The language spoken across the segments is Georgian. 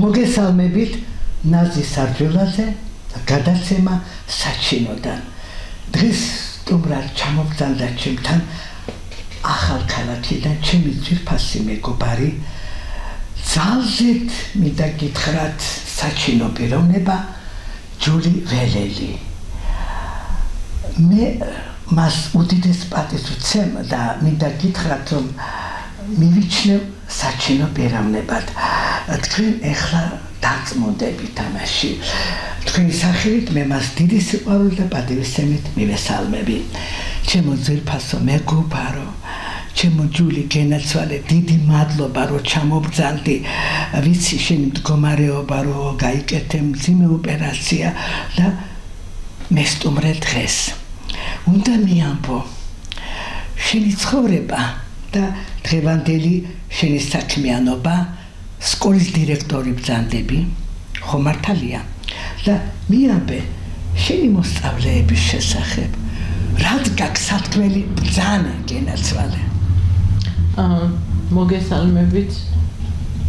მოგესალმებით ნაზი სარჯულაძე და გადაცემა საჩინოდან. დღეს სტუმრად ჩამოგზავნდა ჩემთან ახალ ქალაქიდან ჩემი ძირფასი მეგობარი ძალზედ მინდა გითხრათ საჩინო პიროვნება ჯული ველელი. მე მას უდიდეს პატივს ვცემ და მინდა გითხრათ რომ მივიჩნევ საჩინო პიროვნებად. თქვენ ეხლა დაწმოდებით ამაში. თქვენი სახელით მე მას დიდი სიყვარული და პატივისცემით მივესალმები. ჩემო ძირფასო მეგობარო, ჩემო ჯული გენაცვალე, დიდი მადლობა რომ ჩამობძანდი. ვიცი შენი მდგომარეობა რომ გაიკეთე მძიმე ოპერაცია და მე სტუმრე დღეს. უნდა მიამბო შენი ცხოვრება და დღევანდელი შენი საქმიანობა სკოლის დირექტორი ბძანდები ხო მართალია და მიაბე შენი მოსწავლეების შესახებ რად გაგსათქმელი ბძანა გენაცვალე. აა მოგესალმებით.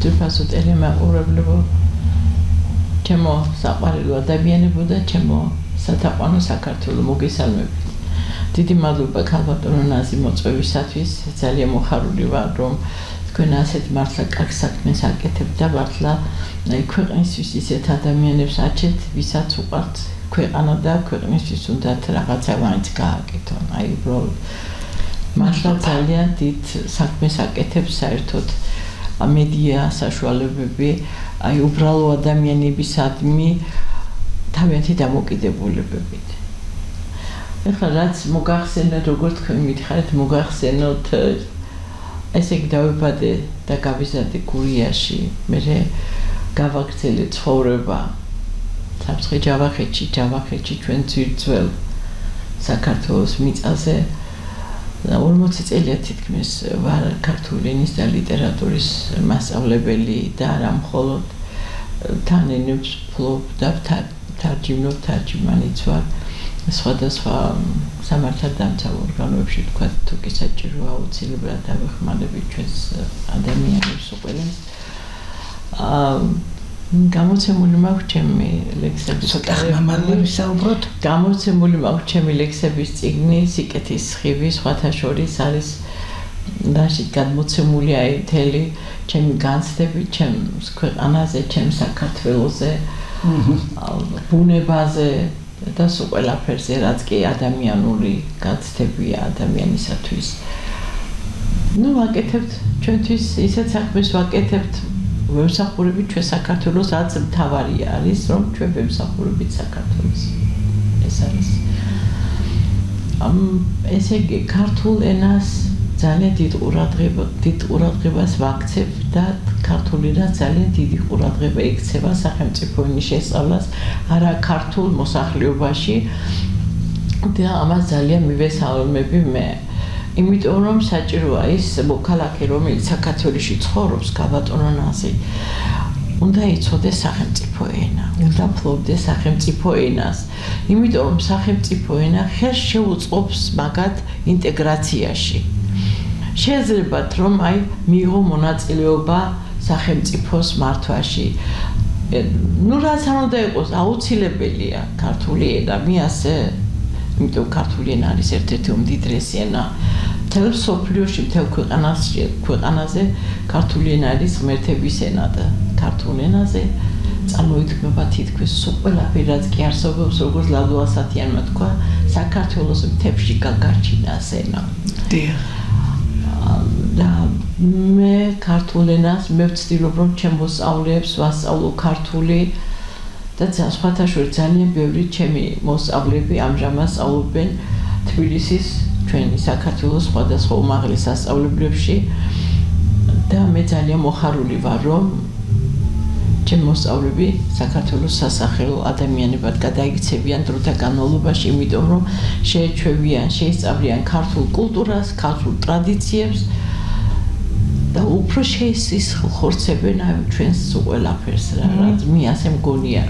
თვითფასო ტელემაყურებლებო ჩემო საყვარელო ადამიანებო და ჩემო სათაყვანო საქართველოს მოგესალმებით. დიდი მადლობა ქალბატონო ნაზი მოწვევისათვის. ძალიან მოხარული ვარ რომ თქვენ ასეთ მართლა კარგ საქმეს აკეთებთ და მართლა ქვეყნისთვის ისეთ ადამიანებს აჩეთ ვისაც უყვართ ქვეყანა და ქვეყნისთვის უნდათ რაღაცა მაინც გააკეთონ. აი უბრალოდ მართლა ძალიან დიდ საქმეს აკეთებს საერთოდ მედია საშუალებები აი უბრალო ადამიანებისადმი თავიანთი დამოკიდებულებებით. ეხლა რაც მოგახსენეთ როგორ თქვენ მითხარით მოგახსენოთ ესე იგი დავიბადე და გავიზარდე გურიაში. მე გავაგრძელე ცხოვრება. სამცხე ჯავახეთში ჯავახეთში ჩვენ ძირძველ საქართველოს მიწაზე. 40 წელია თითქმის ვარ ქართული ენის და ლიტერატურის მასწავლებელი და არა მხოლოდ. თანენებს ფლობ და თარჯიმნობ თარჯიმანიც ვარ. სხვადასხვა სამართალ დამცავ ორგანოებში თქვა თუ კი საჭიროა აუცილებლად დავეხმარებით ჩვენს ადამიანებს უყურებს აა გამოცემული მაქვს ჩემი ლექსები ცოტა ხმამარლი ვისაუბროთ გამოცემული მაქვს ჩემი ლექსების წიგნი სიკეთის სხივი სხვათა შორის არის დაში გადმოცემული აი თელი ჩემი განცდები ჩემს ქვეყანაზე ჩემს საქართველოსზე ბუნებაზე და სულ ყველაფერზე რაც კი ადამიანური გაცდებია ადამიანისათვის. ну ვაკეთებთ ჩვენთვის ისეთ საქმეს ვაკეთებთ ვებსახურებით ჩვენ საქართველოს რაც მთავარი არის რომ ჩვენ ვებსახურებით საქართველოს ეს არის ამ ესე იგი ქართულ ენას ძალიან დიდ ყურადღება დიდ ყურადღებას ვაქცევ და ქართული რა ძალიან დიდი ყურადღება ექცევა სახელმწიფო ენის შესწავლას არა ქართულ მოსახლეობაში და ამას ძალიან მივესალმები მე იმიტომ რომ საჭიროა ის მოქალაქე რომელიც საქართველოში ცხოვრობს გაბატონონაზე უნდა იცოდეს სახელმწიფო ენა, უნდა ფლობდეს სახელმწიფო ენას. იმიტომ რომ სახელმწიფო ენა ხელს შეუწყობს მაგათ ინტეგრაციაში. შეიძლება რომ აი მიიღო მონაწილეობა სახელმწიფოს მართვაში. ну რაც არ უნდა იყოს აუცილებელია ქართული ენა მიასე იმიტომ ქართული ენა არის ერთ-ერთი უმდიდრესი ენა. თელ სოფლიოში თელ ქვეყანაში ქვეყანაზე ქართული ენა არის ღმერთების ენა და ქართულ ენაზე წარმოიქმნება თითქმის ყველაფერი რაც კი არსებობს როგორც ლადო ასათიანმა თქვა საქართველოს მთებში გაგარჩინა ენა. დიახ მე ქართულ ენას მე ვცდილობ რომ ჩემ მოსწავლეებს ვასწავლო ქართული და სხვათა შორის ძალიან ბევრი ჩემი მოსწავლეები ამჟამად სწავლობენ თბილისის ჩვენი საქართველოს სხვადასხვა უმაღლეს სასწავლებლებში და მე ძალიან მოხარული ვარ რომ ჩემ მოსწავლეები საქართველოს სასახელო ადამიანებად გადაიქცევიან დროთა განმავლობაში, იმიტომ რომ შეეჩვევიან, შეისწავლიან ქართულ კულტურას, ქართულ ტრადიციებს და უფრო შეისის ხორცებენ აი ჩვენს ყველაფერს რა, რაც მე ასე მგონია.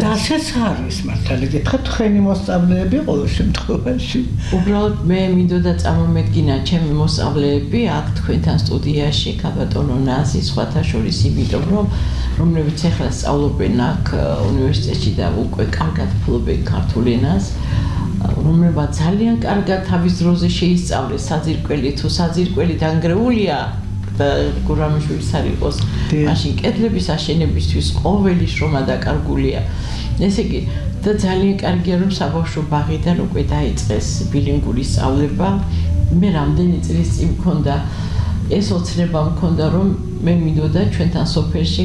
და ასეც არის მართალი გითხრა თქვენი მოსწავლეები ყოველ შემთხვევაში. უბრალოდ მე მინდოდა წამომედგინა ჩემი მოსწავლეები აქ თქვენთან სტუდიაში კაბატონო ნაზი სხვათა შორის იმიტომ რომ რომლებიც ახლა სწავლობენ აქ უნივერსიტეტში და უკვე კარგად ფლობენ ქართულ ენას რომლებაც ძალიან კარგად თავის დროზე შეისწავლეს საძირკველი თუ საძირკველი დანგრეულია და გურამიშვილის არ იყოს მაშინ კედლების აშენებისთვის ყოველი შრომა დაკარგულია. ესე იგი და ძალიან კარგია რომ საბავშვო ბაღიდან უკვე დაიწყეს ბილინგური სწავლება. მე რამდენი წლის წინ მქონდა ეს ოცნება მქონდა რომ მე მინდოდა ჩვენთან სოფელში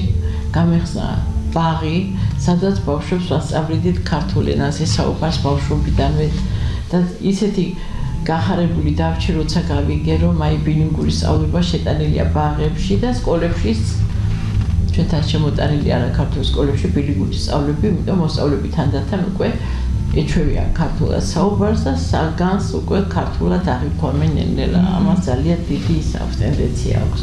გამეხსნა ბაღი სადაც ბავშვებს ვასწავლიდით ქართულ ენას ეს საუბარს ბავშვობიდანვე. და ისეთი გახარებული დავრჩი როცა გავიგე რომ აი ბილინგური სწავლება შეტანილია ბაღებში და სკოლებში ჩვენთან შემოტანილი არა ქართულ სკოლებში ბილინგური სწავლები იმიტომ მოსწავლები თანდათან უკვე ეჩვევიან ქართულად საუბარს და საგანს უკვე ქართულად აღიქვამენ ნელა ამას ძალიან დიდი საფტენდეცია აქვს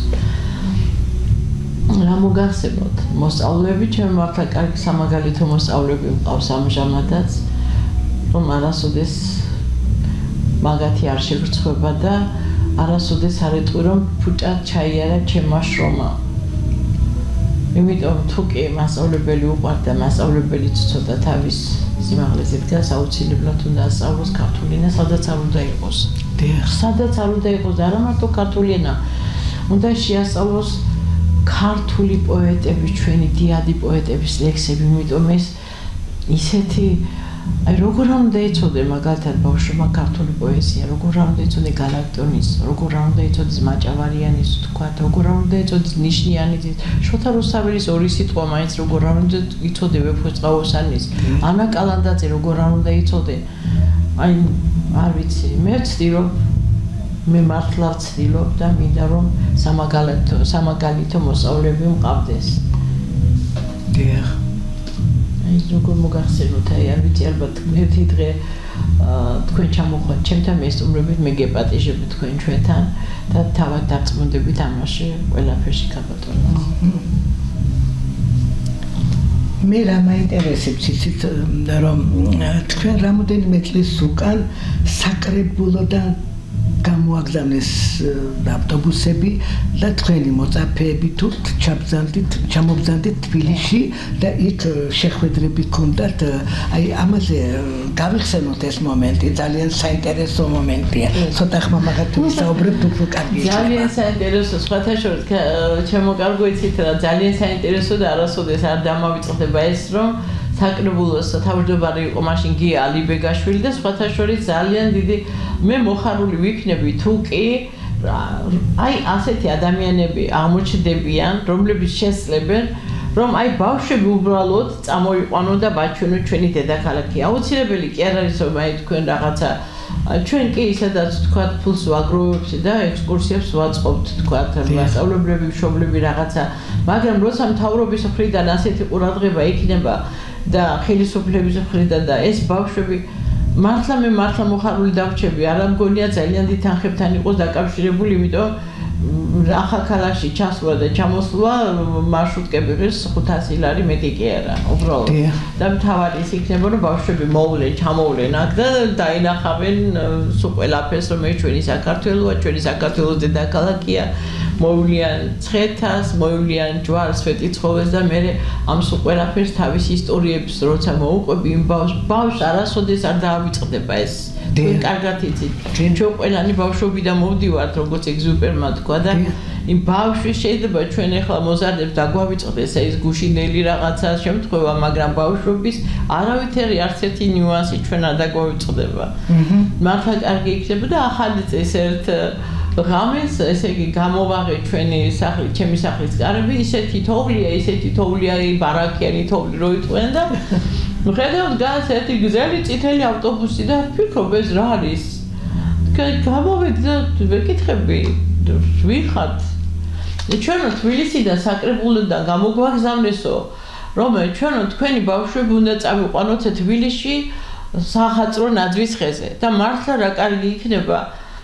რა მოგახსენოთ, მოსწავლეები ჩემ მართლა კარგი სამაგალითო მოსწავლეები მყავს ამჟამადაც, რომ არასოდეს მაგათი არ შეგვრცხვება და არასოდეს არ ეტყვი რომ ფუჭად ჩაიარა ჩემმა შრომა. იმიტომ თუ კი მასწავლებელი უყვარდა, მასწავლებელიც ცოტა თავის სიმაღლეზე დგას, აუცილებლად უნდა ასწავლოს ქართული ენა, სადაც არ უნდა იყოს. დიახ, სადაც არ უნდა იყოს, არა მარტო ქართული ენა. უნდა შეასწავლოს ქართული პოეტების, ჩვენი დიადი პოეტების ლექსები, იმიტომ ეს ისეთი აი როგორ უნდა იცოდე მაგალითად ბავშვმა ქართული პოეზია, როგორ უნდა იცოდე გალაქტონის, როგორ უნდა იცოდე მაჭავარიანის, თქვა, როგორ უნდა იცოდე ნიშნიანის, შოთა რუსაველის ორი სიტყვა მაინც როგორ უნდა იცოდე ვეფხისტყაოსანის, ანა კალანდაძე როგორ უნდა იცოდე. აი არ ვიცი, მე ვცდილობ მე მართლა ვცდილობ და მინდა რომ სამაგალითო სამაგალითო მოსავლები მყავდეს. დიახ. აი როგორ მოგახსენოთ აი არ ვიცი ალბათ ერთი დღე თქვენ ჩამოხვდეთ ჩემთან მესტუმრებით მე გეპატიჟები თქვენ ჩვენთან და თავად დაწმუნდებით ამაში ყველაფერში გაბატონოთ მე რა მაინტერესებს იცით რომ თქვენ რამოდენიმე წლის უკან საკრებულოდან გამოაგზავნეს ავტობუსები და თქვენი მოწაფეები თუ ჩაბზანდით ჩამობზანდით თბილისში და იქ შეხვედრები ქონდათ აი ამაზე გავიხსენოთ ეს მომენტი ძალიან საინტერესო მომენტია. ცოტა ხმა მაგათ ვისაუბრებთ უფრო კარგი ძალიან საინტერესო. სხვათა შორის ჩემო კარგოიცით რა ძალიან საინტერესო და არასოდეს არ დამავიწყდება ეს რომ საკრებულოს თავმჯდომარე იყო მაშინ გია ალიბეგაშვილი და სხვათა შორის ძალიან დიდი მე მოხარული ვიქნები თუ კი აი ასეთი ადამიანები აღმოჩნდებიან რომლებიც შესწლებენ რომ აი ბავშვები უბრალოდ წამოიყვანონ და ბაჩვენო ჩვენი დედაქალაქი. აუცილებელი კი არ არის რომ აი თქვენ რაღაცა ჩვენ კი სადაც თქვა ფულს ვაგროვებთ და ექსკურსიებს ვაწყობთ თქვა მასშტაბლებლები მშობლები რაღაცა. მაგრამ როცა მთავრობის მხრიდან ასეთი ყურადღება იქნება და ხელისუფლების მხრიდან და ეს ბავშვები მართლა მე მართლა მოხარული დავრჩები არ ამგონია ძალიან დიდ თანხებთან იყოს დაკავშირებული იმიტომ ახალქალაქში ჩასვლა და ჩამოსვლა მარშრუტკები ღირს 500 ლარი მეტი კი არა უბრალოდ. და მთავარი ის იქნება რომ ბავშვები მოვლენ ჩამოვლენ აქ და დაინახავენ სულ ყველაფერს რომ ჩვენი საქართველოა ჩვენი საქართველოს დედაქალაქია მოვლიან ცხეთას, მოვლიან ჯვარს, ვეტიცხოვეს და მე ამ სულ ყველაფერს თავის ისტორიებს როცა მოუყვები იმ ბავშვს, ბავშვს არასოდეს არ დაავიწყდება ეს. თქვენ კარგად იცით. ჩვენ ყველანი ბავშვობიდან მოვდივართ, როგორც ეგზუპერმა თქვა და იმ ბავშვის შეიძლება ჩვენ ახლა მოზარდებს დაგვავიწყდეს ეს გუშინელი რაღაცა შემთხვევა, მაგრამ ბავშვობის არავითარი არც ერთი ნიუანსი ჩვენ არ დაგვავიწყდება. მართლა კარგი იქნება და ახალი წეს ერთ ღამეს ესე იგი გამოვაღე ჩვენი სახლი, ჩემი სახლის კარები, ისეთი თოვლია, ისეთი თოვლია, ბარაკიანი თოვლი რო იტყვენ და ხედავთ გას ერთი გზელი წითელი ავტობუსი და ფიქრობ ეს რა არის? გამოვედი და ვეკითხები, ვიხათ. ჩვენო თბილისიდან საკრებულოდან გამოგვაგზავნესო, რომ ჩვენო თქვენი ბავშვები უნდა წავიყვანოთ თბილისში სახაწრო ნაძვის ხეზე და მართლა რა კარგი იქნება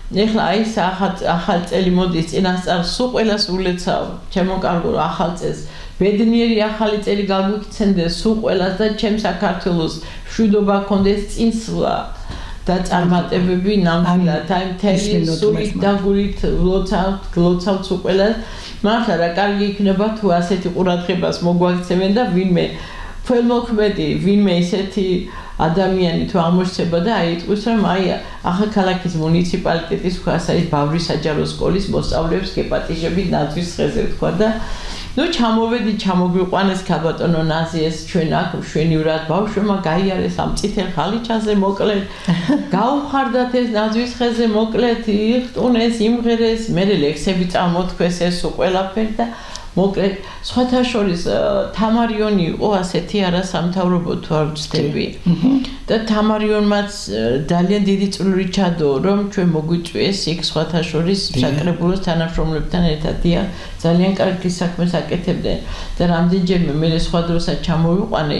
ეხლა აი ახალ ახალ წელი მოდის წინასწარ სულ ყველას ულეცავ. ჩემო კარგო ახალ წელს. ბედნიერი ახალი წელი გაგვიქცენდეს სულ ყველას და ჩემ საქართველოს შვიდობა კონდეს წინსვლა და წარმატებები ნამდვილად. აი მთელი სულით და გულით ლოცავთ ლოცავთ სულ ყველას. მართლა რა კარგი იქნება თუ ასეთი ყურადღებას მოგვაქცევენ და ვინმე ფელმოქმედი ვინმე ისეთი ადამიანი თუ აღმოჩნდება და აი იტყვის რომ აი ახალქალაქის მუნიციპალიტეტის ქვას არის ბავრის საჯარო სკოლის მოსწავლეებს გეპატიჟები ნაძვის ხეზე თქვა და ნუ ჩამოვედი ჩამოგვიყვანეს ქაბატონო ნაზიეს ჩვენ აქ შვენივრად ბავშვმა გაიარეს ამ წითელ ხალიჩაზე მოკლედ გაუხარდათ ეს ნაძვის ხეზე მოკლედ იხტუნეს იმღერეს მე ლექსები წამოთქვეს ეს ყველაფერი და მოკლედ სხვათა შორის თამარიონი იყო ასეთი არასამთავრობო თუ არ ვწდები და თამარიონმაც ძალიან დიდი წვლილი ჩადო რომ ჩვენ მოგვიწვიეს იქ სხვათა შორის საკრებულოს თანამშრომლებთან ერთად ძალიან კარგი საქმეს აკეთებდნენ და რამდენჯერმე მე სხვა დროსაც ჩამოვიყვანე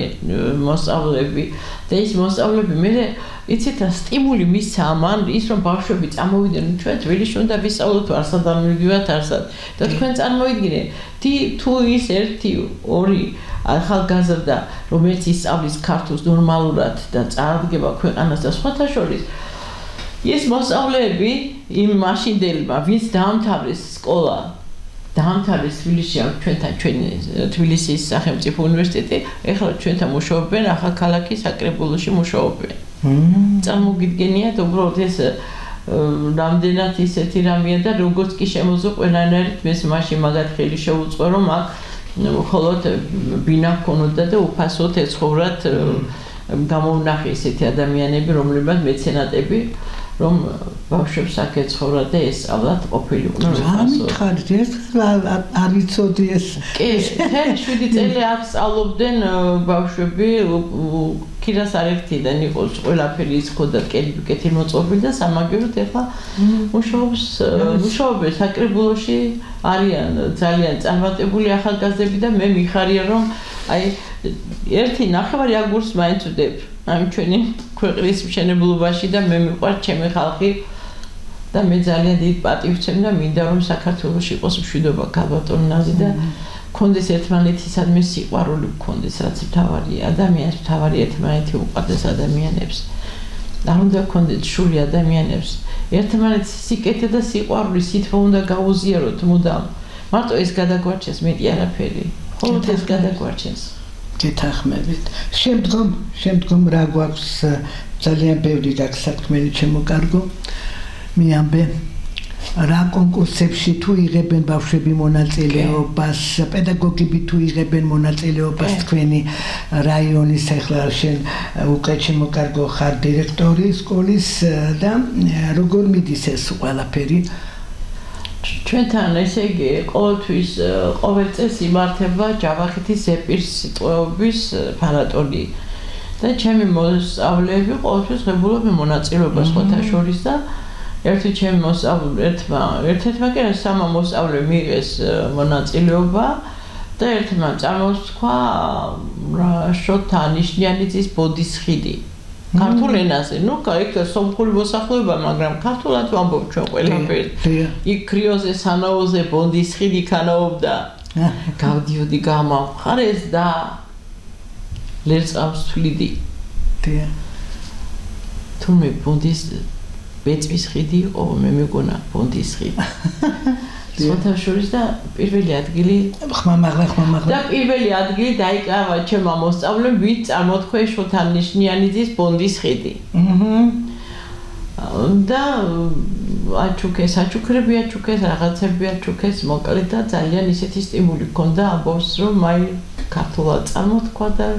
მოსწავლეები და ის მოსწავლეები მე იცით რა სტიმული მისცა ამან ის რომ ბავშვები წამოვიდნენ ჩვენ თბილისში უნდა ვისწავლოთ არსად არ მივიდივართ არსად. და თქვენ წარმოიდგინე თუ ის ერთი ორი ახალგაზრდა რომელიც ისწავლის ქართულს ნორმალურად და წარადგება ქვეყანას და სხვათა შორის ის მოსწავლეები იმ მაშინდელმა ვინც დაამთავრეს სკოლა დაამთავრეს თბილისში ამ ჩვენთან ჩვენი თბილისის სახელმწიფო უნივერსიტეტი ეხლა ჩვენთან მუშაობენ ახალქალაქის საკრებულოში მუშაობენ. წარმოგიდგენიათ უბრალოდ ეს რამდენად ისეთი რამეა და როგორც კი შემოძო ყველანაირად მე მაშინ მაგათ ხელი შეუწყო რომ აქ მხოლოდ ბინა ქონოდა და უფასოდ ეცხოვრათ გამოვნახე ისეთი ადამიანები რომლებმაც მეცენატები რომ ბავშვებს აკეცხოვრა და ესწავლათ ყოფილიყო. რა მითხარით ეს არ იცოდი ეს. კი, 7 წელი აქ სწავლობდნენ ბავშვები ქირას არერთიდან იყოს ყველაფერი ის ხოდა კეთილ მოწყობილი და სამაგიეროდ ეხლა მუშაობს მუშაობენ საკრებულოში არიან ძალიან წარმატებული ახალგაზრდები და მე მიხარია რომ აი ერთი ნახევარი აგურს მაინც ვდებ ამ ჩვენი ქვეყნის მშენებლობაში და მე მიყვარს ჩემი ხალხი და მე ძალიან დიდ პატივს ვცემ და მინდა რომ საქართველოს იყოს მშვიდობა გაბატონაზე და კონდეს ერთმანეთისადმი სიყვარული კონდეს რაც მთავარია ადამიანს მთავარი ერთმანეთი უყვარდეს ადამიანებს. და უნდა კონდეს შული ადამიანებს. ერთმანეთს სიკეთე და სიყვარული სითბო უნდა გაუზიაროთ მუდამ. მარტო ეს გადაგვარჩეს მეტი არაფერი. ხოლმე ეს გადაგვარჩეს გეთახმებით. შემდგომ, შემდგომ რა გვაქვს ძალიან ბევრი გასაქმენი ჩემო კარგო. მიამბე რა კონკურსებში თუ იღებენ ბავშვები მონაწილეობას, პედაგოგები თუ იღებენ მონაწილეობას თქვენი რაიონის ახლა შენ უკვე ჩემო კარგო ხარ დირექტორი სკოლის და როგორ მიდის ეს ყველაფერი? ჩვენთან ესე იგი ყოველთვის ყოველ წელს იმართება ჯავახეთის ზეპირს სიტყვების ფარატონი და ჩემი მოსწავლეები ყოველთვის ღებულობენ მონაწილეობას ხოთა შორის და ერთი ჩემი მოსწავლე ერთმა ერთ-ერთმა კი სამა მოსწავლე მიიღეს მონაწილეობა და ერთმა წარმოსთქვა რა შოთა ნიშნიანიძის ბოდის ხიდი ქართულ ენაზე. ნუ კაიქ სომხური მოსახლეობა, მაგრამ ქართულად ვამბობ ჩვენ ყველაფერს. იქ კრიოზე სანაოზე ბონდის ხიდი ქანაობდა. გავდიოდი გამახარეს და ლერწავს თვლიდი. დია. თუ მე ბონდის ბეწვის ხიდი იყო, მე მეგონა ბონდის ხიდი. სხვათა შორის და პირველი ადგილი ხმამაღლა ხმამაღლა. და პირველი ადგილი დაიკავა ჩემო მოსწავლემ ვით წარმოთქვე შოთან ნიშნიანიძის ბონდის ხიდი. აჰა და აჩუქეს აჩუქრები აჩუქეს რაღაცები აჩუქეს მოკლედ და ძალიან ისეთი სტიმული ჰქონდა ამბობს რომ აი ქართულად წარმოთქვა და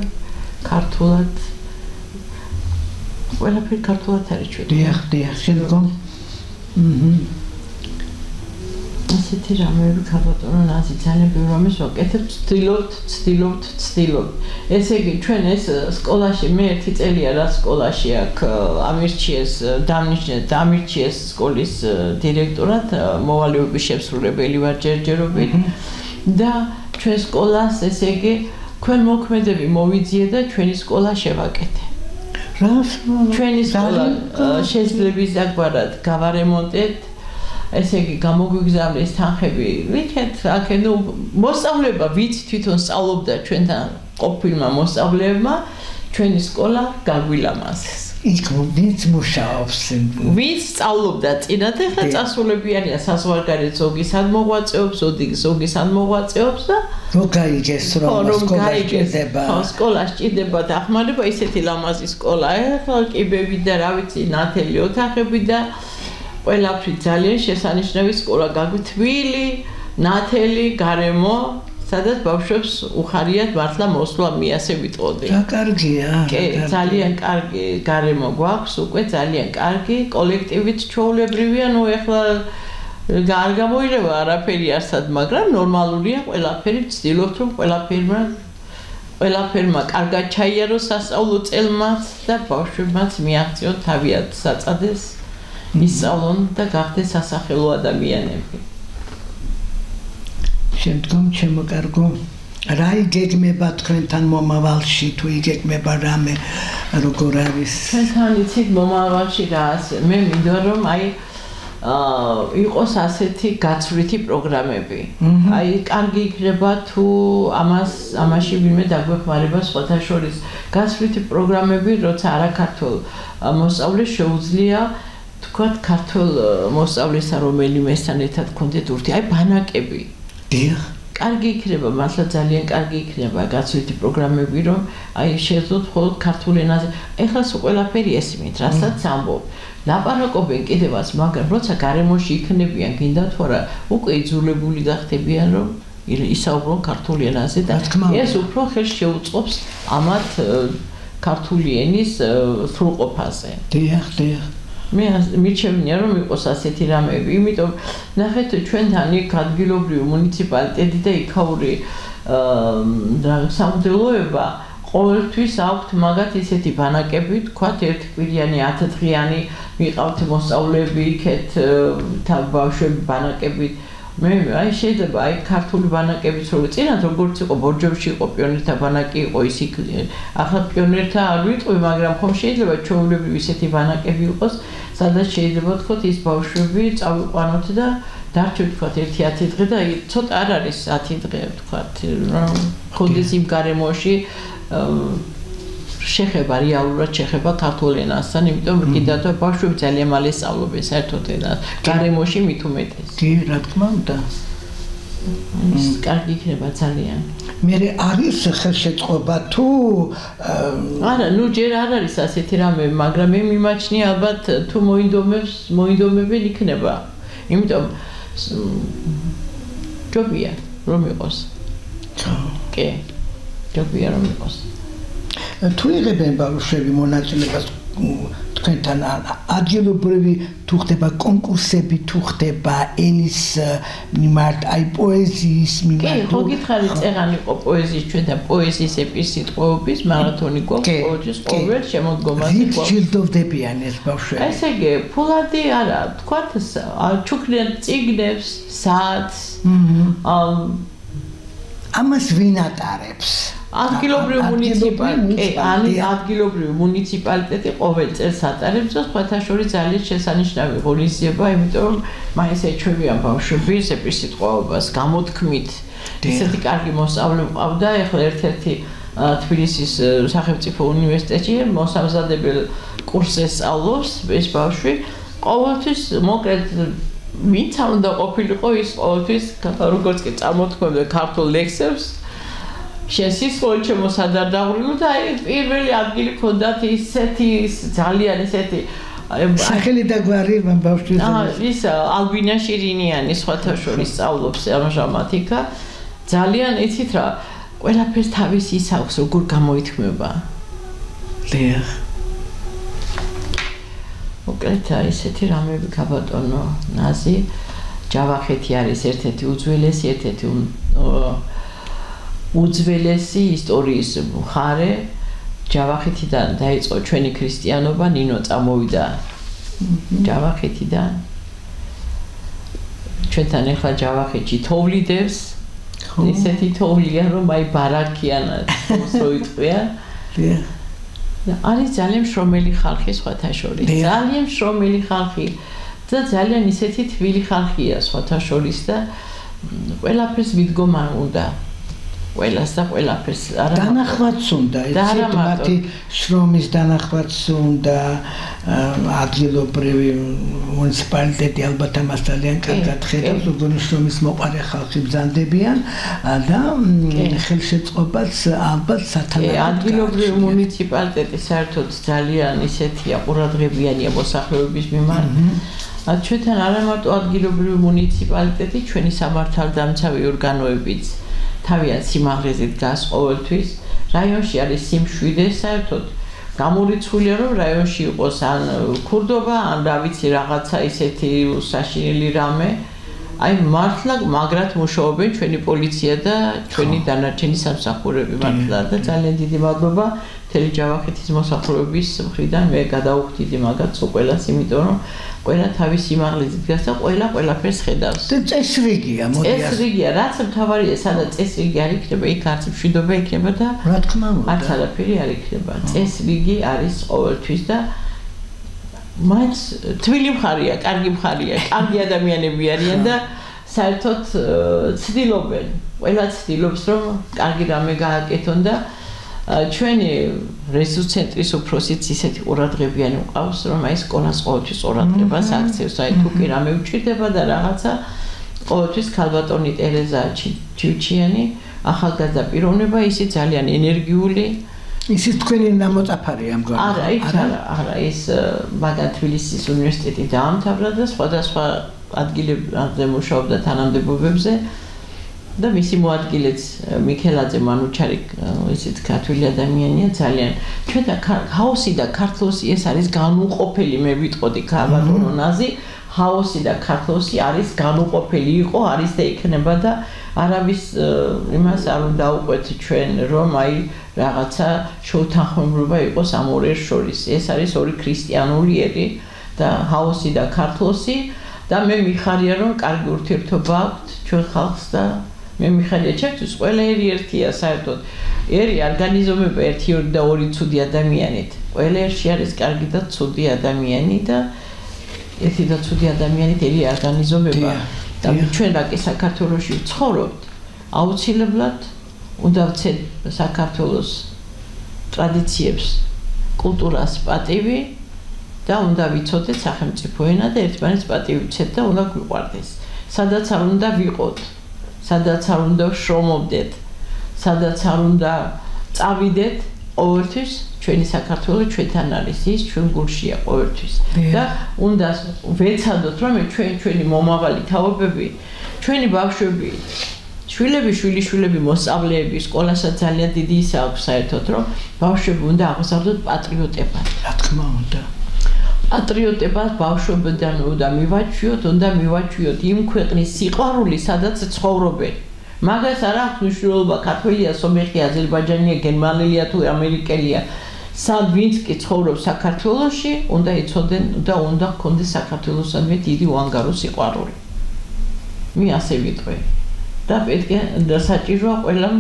ქართულად ყველაფერი ქართულად არის ჩვენ დიახ დიახ შემდგომ. აჰა ასეთი რამეები ქალბატონო ნაზი ძალიან ბევრი რამეს ვაკეთებ ცდილობთ ცდილობთ ცდილობთ. ესე იგი ჩვენ ეს სკოლაში მე ერთი წელია რა სკოლაში აქ ამირჩიეს დამნიშნეთ დამირჩიეს სკოლის დირექტორად მოვალეობის შესრულებელი ვარ ჯერჯერობით. და ჩვენ სკოლას ესე იგი ჩვენ მოქმედები მოვიძიე და ჩვენი სკოლა შევაკეთე. რას ჩვენი სკოლა შესლების დაგვარად გავარემონტეთ ესე იგი გამოგვიგზავნეს თანხები. ვიქეთ აქ ნუ მოსწავლეობა ვიც თვითონ სწავლობდა ჩვენთან ყოფილმა მოსწავლეებმა ჩვენი სკოლა გაგვილამაზეს იქ ვინც მუშაობს. ვინც სწავლობდა წინათ ახლა წასულები არიან საზღვარგარეთ ზოგი სად მოღვაწეობს ზოგი ზოგი სად მოღვაწეობს და რო გაიგეს რომ სკოლა ჭირდება ხო სკოლა ჭირდება და ახმარება ისეთი ლამაზი სკოლა. ახლა კიბები და რა ვიცი ნათელი ოთახები და ყველაფერი ძალიან შესანიშნავი სკოლა გაგვითვილი ნათელი გარემო სადაც ბავშვებს უხარიათ მართლა მოსვლა მიასე ვიტყოდი. რა კარგია. კი, ძალიან კარგი გარემო გვაქვს, უკვე ძალიან კარგი, კოლექტივით ჩაოლებრივია, ნუ ეხლა არ გამოირევა არაფერი არსად, მაგრამ ნორმალურია ყველაფერი, ვცდილობთ რომ ყველაფერმა ყველაფერმა კარგად ჩაიაროს სასწავლო წელმაც და ბავშვებმაც მიაღწიონ თავიანთ საწადეს, ისწავლონ და გახდეს სასახელო ადამიანები. შემდგომ ჩემო კარგო რა იგეგმება თქვენთან მომავალში? თუ იგეგმება რამე? როგორ არის? ჩვენთან იცით მომავალში რა მე მინდო რომ აი აა იყოს ასეთი გაცვლითი პროგრამები. აი კარგი იქნება თუ ამას ამაში ვინმე დაგვეხმარება სხვათა შორის. გაცვლითი პროგრამები, როცა არა ქართულ მოსწავლეს შეუძლია თქვათ ქართულ მოსწავლესთან რომელიმესთან ერთად კონდეთ ურთი, აი ბანაკები. დიახ კარგი იქნება, მართლა ძალიან კარგი იქნება გაცვლითი პროგრამები, რომ აი შეძლოთ მხოლოდ ქართულ ენაზე. ეხლა სულ ყველაფერი ესმით, რასაც ამბობ. ლაპარაკობენ კიდევაც, მაგრამ როცა გარემოში იქნებიან, გინდა თუ არა, უკვე იძულებული გახდებიან, რომ ისაუბრონ ქართულ ენაზე და ეს უფრო ხელს შეუწყობს ამათ ქართული ენის სრულყოფაზე. დიახ, დიახ. მე მიჩვენია რომ იყოს ასეთი რამეები, იმიტომ ნახეთ ჩვენთან იქ ადგილობრივი მუნიციპალიტეტი და იქაური სამდელოება ყოველთვის აქვთ მაგათ ისეთი ბანაკები, თქვათ ერთკვირიანი 10 დღიანი მიყავთ მოსწავლეები იქეთ თავბავშვები ბანაკები მე აი შეიძლება აი ქართული ბანაკებიც რო წინათ როგორც იყო ბორჯომში იყო პიონერთა ბანაკი იყო ის იქ ახლა პიონერთა არ ვიტყვი მაგრამ ხომ შეიძლება ჩაულებრივი ისეთი ბანაკები იყოს სადაც შეიძლება თქოთ ის ბავშვები წავიყვანოთ და დარჩეთ თქოთ 1-10 დღე და ცოტა არ არის 10 დღე თქოთ რომ ხოდის იმ გარემოში შეხება რეალურად შეხება ქართულ ენასთან, იმიტომ რომ კიდევ და ბავშვები ძალიან მალე სწავლობენ საერთოდ ენას. გარემოში მით უმეტეს. კი, რა თქმა უნდა. ის კარგი იქნება ძალიან. მე არის ხელშეწყობა თუ არა, ნუ ჯერ არ არის ასეთი რამე, მაგრამ მე მიმაჩნია ალბათ თუ მოინდომებს, მოინდომებენ იქნება. იმიტომ ჯობია რომ იყოს. კი. ჯობია რომ იყოს. თუ იღებენ ბავშვები მონაწილეობას თქვენთან ადგილობრივი თუ ხდება კონკურსები თუ ხდება ენის მიმართ აი პოეზიის მიმართ კი ხო გითხარი წერანი ყო პოეზიის ჩვენ და პოეზიის ეპისიტყვეობის მარათონი გვაქვს პოეზიის ყოველ შემოდგომაზე გვაქვს. ჯილდოვდებიან ეს ბავშვები? ესე იგი ფულადი არა თქვათ ჩუქნიან ციგნებს საათს აა ამას ვინ ატარებს ადგილობრივი მუნიციპალიტეტი, ანი ადგილობრივი მუნიციპალიტეტი ყოველ წელს ატარებს და სხვათა შორის ძალიან შესანიშნავი ღონისძიება, იმიტომ რომ მაინც ეჩვევიან ბავშვების ეპისიტყვაობას გამოთქმით. ესეთი კარგი მოსწავლე მყავდა, ეხლა ერთ-ერთი თბილისის სახელმწიფო უნივერსიტეტში მოსამზადებელ კურსზე სწავლობს ეს ბავშვი. ყოველთვის მოკლედ ვინც არ უნდა ყოფილიყო ის ყოველთვის როგორც კი წარმოთქმევდა ქართულ ლექსებს შენ სისხლო ჩემო სადარ დავრილო და აი პირველი ადგილი ქონდათ ისეთი ძალიან ისეთი სახელი და გვარი ბავშვი აა ის ალბინა შირინიანი სხვათა შორის სწავლობს ამჟამად იქა ძალიან იცით რა ყველაფერს თავის ის აქვს როგორ გამოითქმება. ლეა. მოკლედ ისეთი რამები გაბატონო ნაზი. ჯავახეთი არის ერთ-ერთი უძველესი ერთ-ერთი უძველესი ისტორიის მხარე ჯავახეთიდან დაიწყო ჩვენი ქრისტიანობა ნინო წამოვიდა ჯავახეთიდან. ჩვენთან ახლა ჯავახეთში თოვლიდებს. ისეთი თოვლია რომ აი ბარაკიანად მოსოიტყვია არის ძალიან შრომელი ხალხი სხვათა შორის. ძალიან შრომელი ხალხი და ძალიან ისეთი თბილი ხალხია სხვათა შორის და ყველაფერს მიდგომა უნდა. ყველას და ყველაფერს არა დანახვაც უნდა ეცეთ მათი შრომის დანახვაც უნდა ადგილობრივი მუნიციპალიტეტი ალბათ ამას ძალიან კარგად ხედავს უგონი შრომის მოყარე ხალხი ბზანდებიან და ხელშეწყობაც ალბათ სათანადო ადგილობრივი მუნიციპალიტეტი საერთოდ ძალიან ისეთია ყურადღებიანია მოსახლეობის მიმართ. ა ჩვენთან არა მარტო ადგილობრივი მუნიციპალიტეტი ჩვენი სამართალდამცავი ორგანოებიც თავიანთ სიმაღლეზე დგას ყოველთვის. რაიონში არის სიმშვიდე საერთოდ. გამორიცხულია რომ რაიონში იყოს ან ქურდობა, ან რა ვიცი რაღაცა ისეთი საშინელი რამე. აი მართლა მაგრად მუშაობენ ჩვენი პოლიცია და ჩვენი დანარჩენი სამსახურები მართლა და ძალიან დიდი მადლობა თელი ჯავახეთის მოსახლეობის მხრიდან მე გადაუხდიდი მაგაც ყველას იმიტომ რომ ყველა თავის სიმაღლეზე დგას და ყველა ყველაფერს ხედავს. და წესრიგია, მოდი. წესრიგია, რაც მთავარია, სადაც წესრიგი არ იქნება, იქ არც მშვიდობა იქნება და რა თქმა უნდა. არც არაფერი არ იქნება. წესრიგი არის ყოველთვის და მათ თვილი მხარია, კარგი მხარია, კარგი ადამიანები არიან და საერთოდ ცდილობენ, ყველა ცდილობს რომ კარგი რამე გააკეთონ და ჩვენი რესურს ცენტრის უფროსიც ისეთი ყურადღებიანი მყავს, რომ აი სკოლას ყოველთვის ყურადღებას აქცევს, აი თუ კი რამე უჩირდება და რაღაცა ყოველთვის ქალბატონი ტერეზა ჩიუჩიანი ახალგაზრდა პიროვნება, ისი ძალიან ენერგიული ისიც თქვენი ნამოწაფარი ამგვარად. არა, არა, არა, ის მაგათ თბილისის უნივერსიტეტი დაამთავრა და სხვადასხვა ადგილებზე მუშაობდა თანამდებობებზე. და მისი მოადგილეც მიქელაძე მანუჩარი ისეთ ქართული ადამიანია ძალიან ჩვენ და ჰაოსი და ქართლოსი ეს არის განუყოფელი მე ვიტყოდი ქალბატონონაზი ჰაოსი და ქართლოსი არის განუყოფელი იყო არის და იქნება და არავის იმას არ უნდა უყვეთ ჩვენ რომ აი რაღაცა შოუთანხმობა იყოს ამ ორ შორის. ეს არის ორი ქრისტიანული ერი და ჰაოსი და ქართლოსი. და მე მიხარია რომ კარგი ურთიერთობა აქვს ჩვენ ხალხს და მე მიხარია ჩემთვის ყველა ერი ერთია საერთოდ. ერი ორგანიზმები ერთი და ორი ცუდი ადამიანით. ყველა ერში არის კარგი და ცუდი ადამიანი და ერთი და ცუდი ადამიანით ერი ორგანიზმება და ჩვენ რა კი საქართველოსში ვცხოვრობთ აუცილებლად უნდა ვცეთ საქართველოს ტრადიციებს კულტურას პატივი და უნდა ვიცოდეთ სახელმწიფო ენა და ერთმანეთს პატივი ვცეთ და უნდა გვიყვარდეს. სადაც არ უნდა ვიყოთ სადაც არ უნდა შრომობდეთ, სადაც არ უნდა წავიდეთ, ყოველთვის ჩვენი საქართველოს ჩვენთან არის ის ჩვენ გულშია ყოველთვის და უნდა ვეცადოთ რომ ჩვენ ჩვენი მომავალი თაობები ჩვენი ბავშვები შვილები შვილიშვილები მოსწავლეები სკოლასაც ძალიან დიდი ისა აქვს საერთოდ რომ ბავშვები უნდა აღზარდოთ პატრიოტებად რა თქმა უნდა პატრიოტებად ბავშვობიდან უნდა მივაჩვიოთ, უნდა მივაჩვიოთ იმ ქვეყნის სიყვარული, სადაც ცხოვრობენ. მაგას არ აქვს მნიშვნელობა ქართველია, სომეხია, აზერბაიჯანია, გერმანელია თუ ამერიკელია. სად ვინც კი ცხოვრობს საქართველოში, უნდა იცოდნენ და უნდა ჰქონდეს საქართველოსადმი დიდი უანგარო სიყვარული. მე ასე ვიტყვი. და პეტკე და საჭიროა ყველამ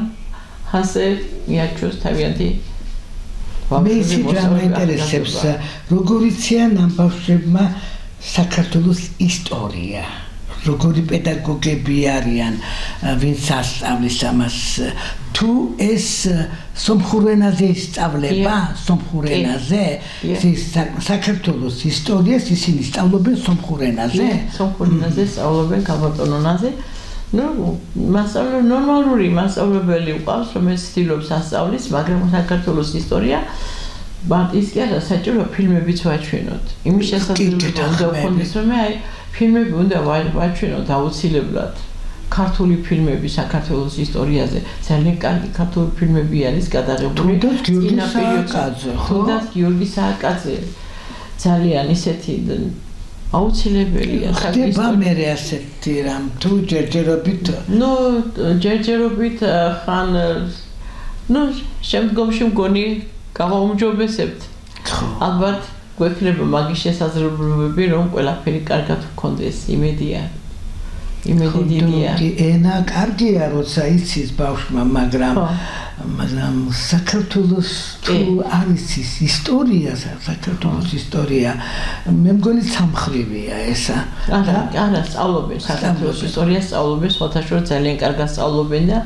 ასე მიაჩვენოს თავიანთი მე ისე გამაინტერესებს როგორიცია ნამბავშებმა საქართველოს ისტორია როგორი პედაგოგები არიან ვინც ასწავლის ამას? თუ ეს სომხურენაზე ისწავლება სომხურენაზე ის საქართველოს ისტორიას ისინი სწავლობენ სომხურენაზე? სომხურენაზე სწავლობენ კაბატონონაზე ну მასალა ნორმალური მასწავლებელი უყავს რომ ეს ცდილობს ასწავლის მაგრამ საქართველოს ისტორია ბარტის კი არა საჭირო ფილმებიც ვაჩვენოთ. იმის შესაძლებლობა უნდა გქონდეს რომ აი ფილმები უნდა ვაჩვენოთ აუცილებლად. ქართული ფილმები საქართველოს ისტორიაზე ძალიან კარგი ქართული ფილმები არის გადაღებული თუნდაც გიორგი სააკაძე ხო? თუნდაც გიორგი სააკაძე. ძალიან ისეთი აუცილებელია ხდება მე ასეთი რამ თუ ჯერჯერობით? ნუ ჯერჯერობით ხან ნუ შემდგომში მგონი გავაუმჯობესებთ ალბათ გვექნება მაგის შესაძლებლობები რომ ყველაფერი კარგად გქონდეს იმედია. იმედი დიდია. ენა კარგია, როცა იცის ბავშვმა, მაგრამ მაგრამ საქართველოს თუ არის ის ისტორია, საქართველოს ისტორია, მე მგონი სამხრივია ესა. არა, არა, სწავლობენ საქართველოს ისტორიას, სწავლობენ სხვათაშორ ძალიან კარგად სწავლობენ და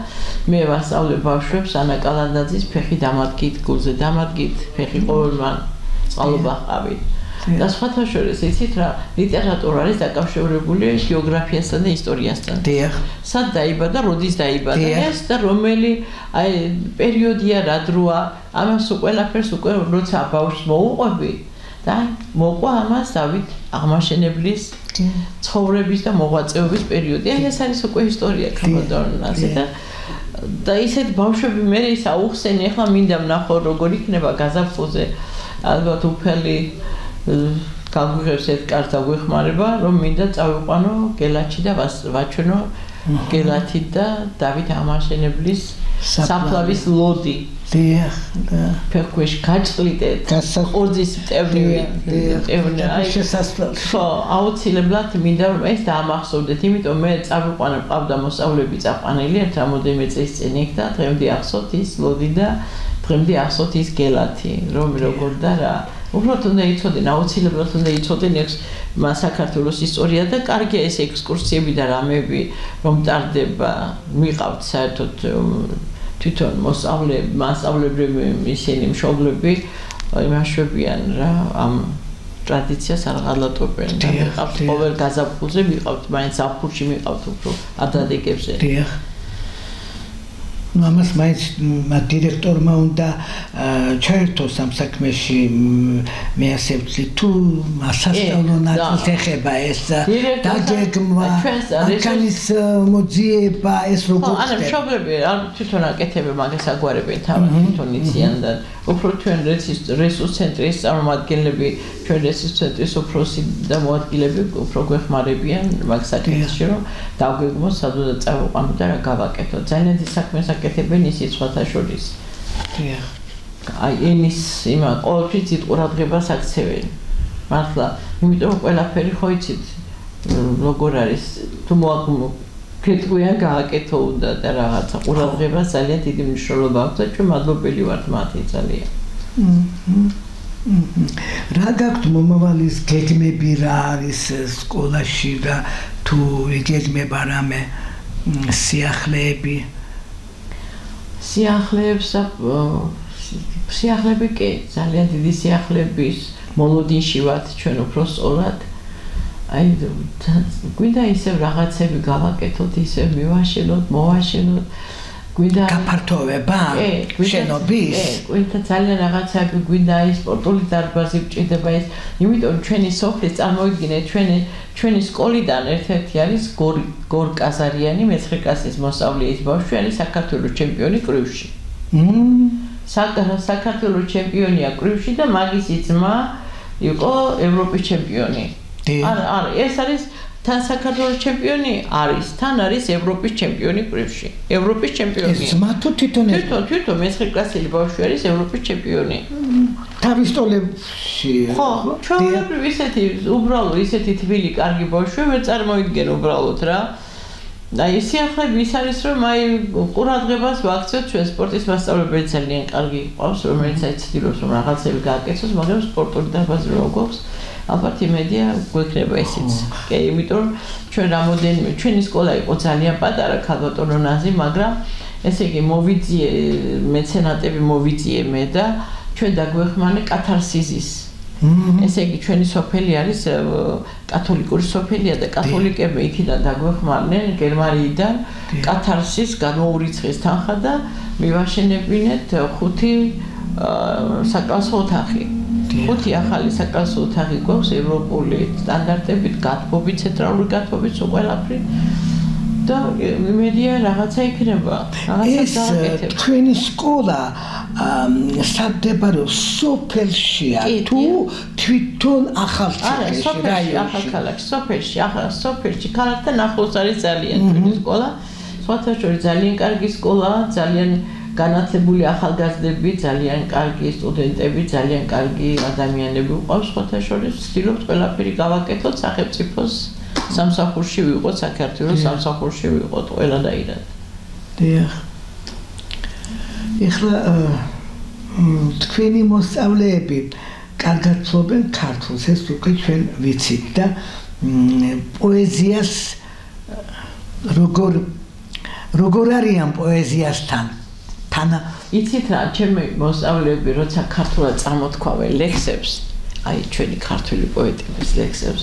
მე ვასწავლებ ბავშვებს ანა კალანდაძის ფეხი დამადგით, გულზე დამადგით, ფეხი ყოველმან სწავლობა ყავით. და სხვათა შორის იცით რა ლიტერატურა არის დაკავშირებული გეოგრაფიასთან და ისტორიასთან. დიახ. სად დაიბადა, როდის დაიბადა ეს და რომელი აი პერიოდია რა დროა, ამას უყველაფერს უკვე როცა ბავშვს მოუყვები და მოყვა ამას დავით აღმაშენებლის ცხოვრების და მოღვაწეობის პერიოდი. აი ეს არის უკვე ისტორია ქალბატონაზე და და ისეთ ბავშვები მე ის აუხსენი ახლა მინდა ვნახო როგორ იქნება გაზაფხულზე ალბათ უფელი გაგვიღებს ერთ კარს და გვეხმარება, რომ მინდა წავიყვანო გელათში და ვაჩვენო გელათი და დავით ამაშენებლის საფლავის ლოდი. დიახ, და ფეხქვეშ გაჭლიდეთ. ყორძის ტევნივი. ტევნი. აი შესასწავლი. ხო, აუცილებლად მინდა ეს დაამახსოვრდეთ, იმიტომ მე წავიყვანე ყავდა მოსავლები წაყვანილი ერთ რამოდენიმე წელს წინ იქ და დღემდე ახსოვთ ის ლოდი და დღემდე ახსოვთ ის გელათი, რომ როგორ და რა. უბრალოდ უნდა იცოდნენ, აუცილებლად უნდა იცოდნენ ეს საქართველოს ისტორია და კარგია ეს ექსკურსიები და რამეები, რომ ტარდება, მიყავთ საერთოდ თვითონ მოსავლე, მასწავლებლები, ისინი მშობლები იმაშვებიან რა ამ ტრადიციას არ ღალატობენ და მიყავთ ყოველ გაზაფხულზე მიყავთ მაინც აფხურში მიყავთ უფრო ადადეკებზე. დიახ. Ну ამას მაინც დირექტორმა უნდა ჩაერთოს ამ საქმეში მე ასე ვთვლი თუ მასასწავლო ნაწილს ეხება ეს დაგეგმვა აკანის მოძიება ეს როგორ ხდება ანუ მშობლები არ თვითონ აკეთებენ მაგას აგვარებენ თავად თვითონ იციან და უფრო ჩვენ რესურს ცენტრის წარმომადგენლები ჩვენ რესურს ცენტრის უფროსი და მოადგილები უფრო გვეხმარებიან მაგ საკითხში რომ დაგვეგმოს სადღაც წავიყვანო და რა გავაკეთო. ძალიან დიდი საქმეს აკეთებენ ისიც სხვათა შორის. დიახ. აი ენის იმა ყოველთვის დიდ ყურადღებას აქცევენ. მართლა იმიტომ ყველაფერი ხო იცით როგორ არის თუ მოაგმო კეთგვიან გააკეთო უნდა და რაღაცა ყურადღება ძალიან დიდი მნიშვნელობა აქვს და ჩვენ მადლობელი ვართ მათი ძალიან. რა გაქვთ მომავალის გეგმები რა არის სკოლაში და თუ იგეგმება რამე სიახლეები სიახლეებს სიახლეები კი ძალიან დიდი სიახლეების მოლოდინში ვართ ჩვენ უფრო სწორად აი გვინდა ისევ რაღაცები გავაკეთოთ, ისევ მივაშენოთ, მოვაშენოთ. გვინდა გაფართოვება შენობის? კი, გვინდა ძალიან რაღაცები გვინდა ის სპორტული დარბაზი გჭირდება ის, იმიტომ ჩვენი სოფლის წარმოიდგინეთ, ჩვენი ჩვენი სკოლიდან ერთ-ერთი არის გორ გორკაზარიანი მეცხრე კლასის მოსავლე ის ბავშვი არის საქართველოს ჩემპიონი კრივში. მმ საქართველოს ჩემპიონია კრივში და მაგისი ძმა იყო ევროპის ჩემპიონი. არა, არა, ეს არის თან საქართველოს ჩემპიონი არის, თან არის ევროპის ჩემპიონი პრიფში. ევროპის ჩემპიონი. ეს მათო თვითონ ეს თვითონ თვითონ მე-9 კლასელი ბავშვი არის ევროპის ჩემპიონი. თავისტოლებში. ხო, ჩვეულებრივ ისეთი უბრალო ისეთი თბილი კარგი ბავშვი ვერ წარმოიდგენ უბრალოდ რა. და ისე ახლა ის არის რომ აი ყურადღებას ვაქცევთ ჩვენ სპორტის მასწავლებელი ძალიან კარგი ყავს რომელიც აი ცდილობს რომ რაღაცები გააკეთოს მაგრამ სპორტული რო გვაქვს ალბათ იმედია გვექნება ისიც. კი, იმიტომ ჩვენ რამოდენიმე ჩვენი სკოლა იყო ძალიან პატარა ქალბატონო ნაზი, მაგრამ ესე იგი მოვიძიე მეცენატები მოვიძიე მე და ჩვენ დაგვეხმანე კათარსიზის. ესე იგი ჩვენი სოფელი არის კათოლიკური სოფელია და კათოლიკები იქიდან დაგვეხმარნენ გერმანიიდან კათარსის გამოურიცხეს თანხა და მივაშენებინეთ ხუთი საკალსო ოთახი. ხუთი ახალი საკალსო ოთახი გვაქვს ევროპული სტანდარტებით, გათბობით, ცენტრალური გათბობით, სულ ყველაფრი. და იმედია რაღაცა იქნება. დააკეთებ. თქვენი სკოლა საბდებარო სოფელშია თუ თვითონ ახალციხეში რაიონში? ახალ ქალაქში, სოფელში, ახალ სოფელში, ქალაქთან ახლოს არის ძალიან თქვენი სკოლა. სხვათა შორის ძალიან კარგი სკოლაა, ძალიან განათლებული ახალგაზრდები, ძალიან კარგი სტუდენტები, ძალიან კარგი ადამიანები უყავს სხვათა შორის, ვცდილობთ ყველაფერი გავაკეთოთ სახელმწიფოს სამსახურში ვიყოთ საქართველოს სამსახურში ვიყოთ ყველანაირად დიახ. ეხლა თქვენი მოსწავლეები კარგად ფლობენ ქართულს ეს უკვე ჩვენ ვიცით და პოეზიას როგორ როგორ არიან პოეზიასთან თან იცით რა ჩემი მოსწავლეები როცა ქართულად წარმოთქვავენ ლექსებს აი ჩვენი ქართული პოეტების ლექსებს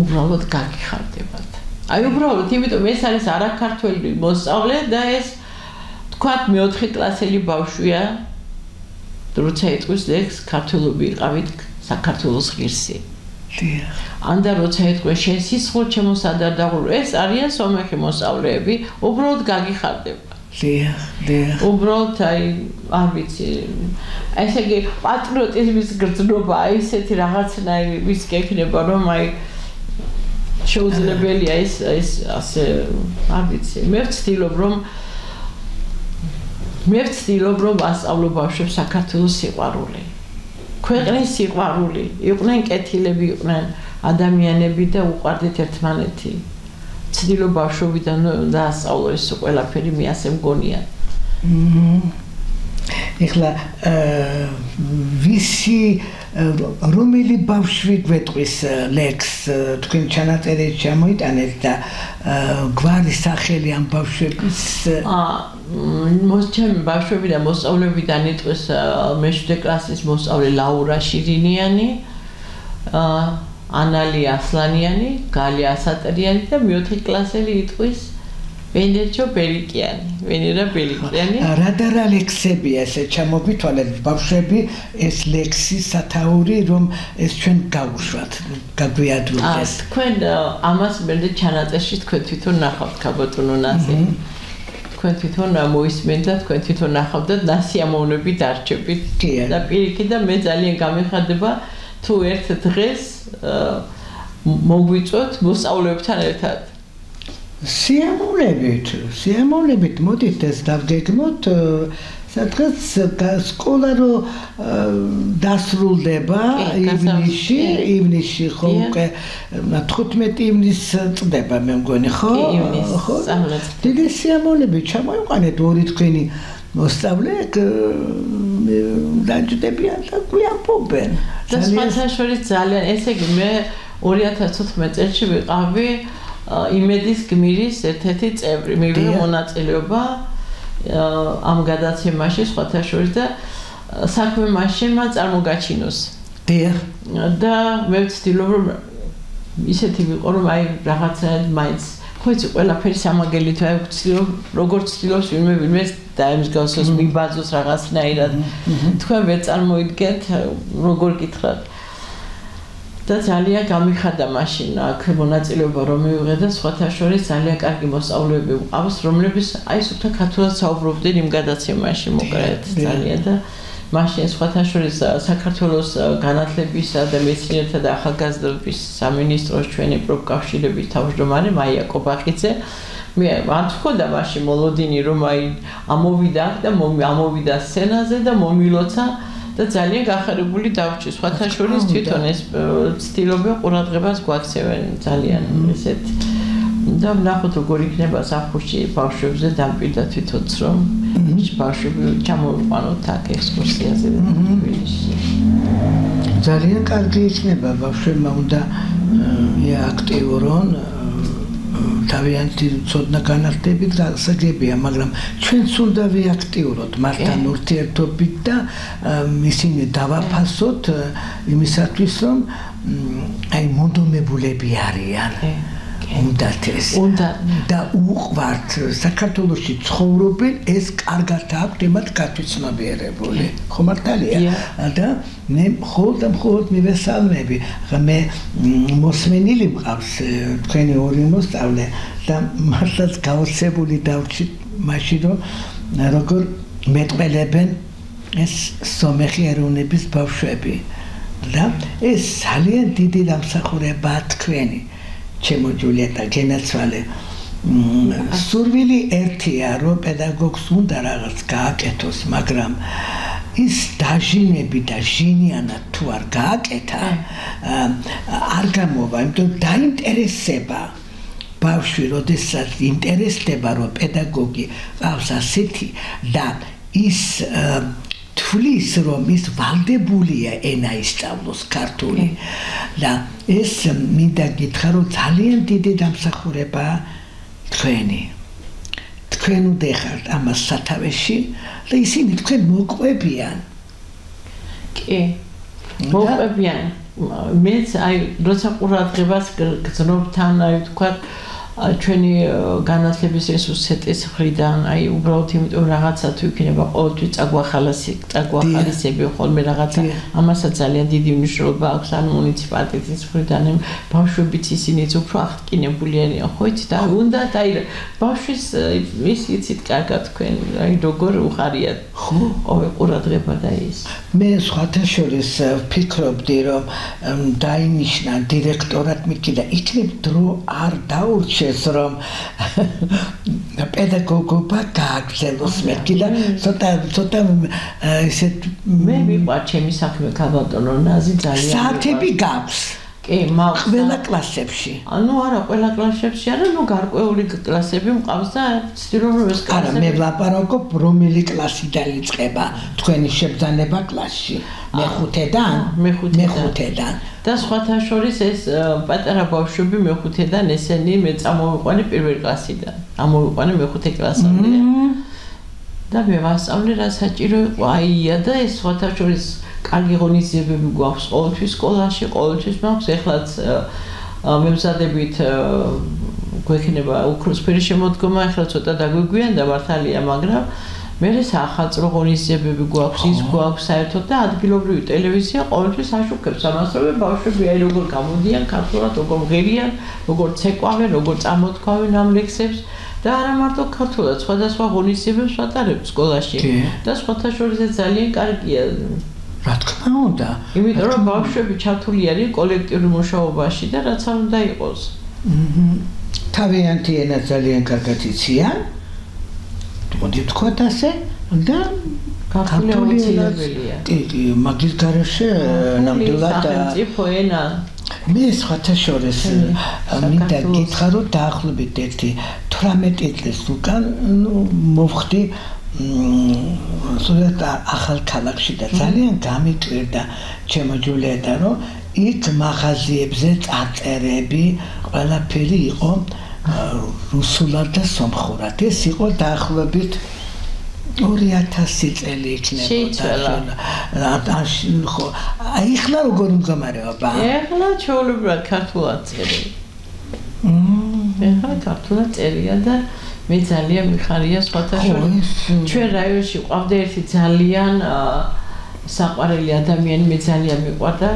უბრალოდ გაგიხარდებათ. აი უბრალოდ იმიტომ ეს არის არაქართველი მოსწავლე და ეს თქვათ მეოთხე კლასელი ბავშვია როცა იტყვის ლექს ქართულობი იყავით საქართველოს ღირსი. დიახ. ანდა როცა იტყვის შენ სისხლო ჩემოსადარ დაღურო ეს არიან სომეხი მოსწავლეები უბრალოდ გაგიხარდება დიახ დიახ. უბრალოდ აი არ ვიცი. ესე იგი პატრიოტიზმის გრძნობა აი ესეთი რაღაცნაირი ვის გექნება რომ აი შეუძლებელია ეს ეს ასე არ ვიცი. მე ვცდილობ რომ მე ვცდილობ რომ ასწავლო ბავშვებს საქართველოს სიყვარული. ქვეყნის სიყვარული. იყვნენ კეთილები იყვნენ ადამიანები და უყვარდეთ ერთმანეთი ვცდილობ ბავშვობიდან დაასწავლო ეს ყველაფერი მე ასე მგონია. ეხლა ვისი რომელი ბავშვი გვეტყვის ლექს თქვენ ჩანაწერით ჩამოიტანეთ და გვარი სახელი ამ ბავშვების აა მოსჩემ ბავშვები და მოსწავლეებიდან იტყვის მეშვიდე კლასის მოსწავლე ლაურა შირინიანი აა ანალი ასლანიანი, გალი ასატრიანი და მეოთხე კლასელი იტყვის ვენერჩო ბელიკიანი, ვენერა ბელიკიანი. რა და რა ლექსებია ესე ჩამოგვითვალეთ ბავშვები ეს ლექსი სათაური რომ ეს ჩვენ გავუშვათ, გაგვიადრულდეს. აა თქვენ ამას მერე ჩანაწერში თქვენ თვითონ ნახავთ კაბოტონო ნასი. თქვენ თვითონ მოისმენთ და თქვენ თვითონ ნახავთ ნასიამოვნები დარჩებით. და პირიქით და მე ძალიან გამიხარდება თუ ერთ დღეს მოგვიწოთ მოსწავლეებთან ერთად. სიამოვნებით, სიამოვნებით მოდით ეს დავგეგმოთ სადღაც სკოლა რო დასრულდება ივნისში, ივნისში ხო უკვე 15 ივნისს წდება მე მგონი ხო? ხო. დიდი სიამოვნებით ჩამოიყვანეთ ორი თქვენი მოსწავლე დაჯდებიან და გვიამბობენ. და სხვათა შორის ძალიან ესე იგი მე 2014 წელს ვიყავი იმედის გმირის ერთ-ერთი წევრი მივიღე მონაწილეობა ამ გადაცემაში სხვათა შორის და საქმე მაშინ მან წარმოგაჩინოს. დიახ. და მე ვცდილობ რომ ისეთი ვიყო რომ აი რაღაცა მაინც ხო იცი ყველაფერი სამაგელი თუ აი ვცდილობ როგორც ვცდილობს ვინმე ვინმე დაემსგავსოს მიბაძოს რაღაცნაირად. თქვენ ვერ წარმოიდგენთ როგორ გითხრათ. და ძალიან გამიხადა მაშინ აქ მონაწილეობა რომ მივიღე და სხვათა შორის ძალიან კარგი მოსწავლეები ვყავს რომლებიც აი სულთა ქართულად საუბრობდნენ იმ გადაცემაში მოკრეთ ძალიან და მაშინ სხვათა შორის საქართველოს განათლებისა და მეცნიერთა და ახალგაზრდობის სამინისტროს ჩვენი პროფკავშირების თავმჯდომარე მაია კობახიძე. მე არ თქონდა მაშინ მოლოდინი რომ აი ამოვიდა და ამოვიდა სცენაზე და მომილოცა და ძალიან გახარებული დავრჩი სხვათა შორის თვითონ ეს ცდილობენ ყურადღებას გვაქცევენ. ძალიან ესეთ და ნახოთ როგორ იქნება საფურში ბავშვებზე დამპირდა თვითონც რომ ბავშვები ჩამოვიყვანოთ აქ ექსკურსიაზე. ძალიან კარგი იქნება ბავშვებმა უნდა აქტიურონ თავიანთი ცოდნა განახლდებით გასაგებია, მაგრამ ჩვენც უნდა ვიაქტიუროთ. მართან ურთიერთობით და ისინი დავაფასოთ იმისათვის, რომ აი მონდომებულები არიან. უნდათ ეს. უნდა და უყვართ საქართველოსი ცხოვრობენ ეს კარგად აქვს იმათ გათვიცნობიერებული ხო მართალია? და მე მხოლოდ და მხოლოდ მივესალმები. მე მოსმენილი მყავს თქვენი ორი მოსწავლე და მართლაც გაოცებული დავრჩი მაშინ რომ როგორ მეტყველებენ ეს სომეხი ეროვნების ბავშვები. და ეს ძალიან დიდი დამსახურებაა თქვენი ჩემო ჯულიეტა გენაცვალე სურვილი ერთია რომ პედაგოგს უნდა რაღაც გააკეთოს მაგრამ ის დაჟინები და ჟინიანად თუ არ გააკეთა არ გამოვა. იმიტომ დაინტერესება ბავშვი როდესაც ინტერესდება რომ პედაგოგი ყავს ასეთი და ის თulis რომ ის ვალდებულია ენა ისწავლოს ქართული და ეს მინდა გითხრა რომ ძალიან დიდი დამსახურება თქვენი. თქვენ უდეხართ ამას სათავეში და ისინი თქვენ მოყვებიან. კი. მოყვებიან. მეც აი როცა ყურადღებას გძნობ თან აი თქვა ჩვენი განათლების რესურსების ხრიდან, აი უბრალოდ იმიტომ რაღაცა თუ იქნება ყოველთვის წაგვახალისი, წაგვახალისები ხოლმე რაღაცა, ამასაც ძალიან დიდი მნიშვნელობა აქვს ან მუნიციპალიტეტის ხრიდან, ბავშვებიც ისინიც უფრო აღკინებული არიან, ხო იცით? და უნდა დაი ბავშვის ის იცით კარგად თქვენ, აი როგორ უხარიათ ხო. ყოველ ყურადღება და ის. მე სხვათა შორის ვფიქრობდი, რომ დაინიშნა დირექტორად მიკი და იქნებ დრო არ დაურჩე ეს რომ პედაგოგობა გააგრძელოს მე კიდე ცოტა ცოტა ესეთ მე მიყვარ ჩემი საქმე ქალბატონო ნაზი ძალიან საათები გაქვს კი, მაგ ყველა კლასებში. ანუ არა, ყველა კლასებში არა, ნუ გარკვეული კლასები მყავს და ცდილობ რომ ეს კლასები არა, მე ვლაპარაკობ რომელი კლასი დაიწყება თქვენი შებძანება კლასში. მეხუთედან? მეხუთედან. და სხვათა შორის ეს პატარა ბავშვები მეხუთედან ესენი მე წამოვიყვანე პირველ კლასიდან. ამოვიყვანე მეხუთე კლასამდე. და მე ვასწავლე რა საჭირო იყო აია და ეს სხვათა შორის კარგი ღონისძიებები გვაქვს ყოველთვის სკოლაში, ყოველთვის მაქვს ეხლაც მემზადებით გვექნება უქროსფერი შემოდგომა, ეხლა ცოტა დაგვიგვიანდა მართალია, მაგრამ მე სახალხო ღონისძიებები გვაქვს, ის გვაქვს საერთოდ და ადგილობრივი ტელევიზია ყოველთვის აშუქებს. ამას, რომ ბავშვები აი როგორ გამოდიან ქართულად, როგორ მღერიან, როგორ ცეკვავენ, როგორ წამოთქვავენ ამ ლექსებს. და არა მარტო ქართულად, სხვადასხვა ღონისძიებებს ვატარებ სკოლაში და სხვათა შორის ძალიან კარგია რა თქმა უნდა. იმიტომ რომ ბავშვები ჩართული არის კოლექტიურ მუშაობაში და რაც არ უნდა იყოს. აჰა. თავიანთი ენა ძალიან კარგად იციან. მოდი ვთქვათ ასე და ქართული აუცილებელია. კი, კი, მაგის garaშე ნამდვილად სახელმწიფო ენა მე სხვათა შორის მინდა გითხრა რომ დაახლოებით ერთი 18 წლის უკან მოვხდი სულეთ ახალ ქალაქში და ძალიან გამიტვირდა ჩემო ჯულია რომ იქ მაღაზიებზე წაწერები ყველაფერი იყო რუსულად და სომხურად ეს იყო დაახლოებით 2000 წელი იქნებოდა. ხო, აი ხლა როგორ მდგომარეობა? ეხლა ჩაოლებრად ქართულად წერი. მმ, ეხლა ქართულად წერია და მე ძალიან მიხარია სხვათა შორის ჩვენ რაიონში ყავდა ერთი ძალიან საყვარელი ადამიანი მე ძალიან მიყვარდა.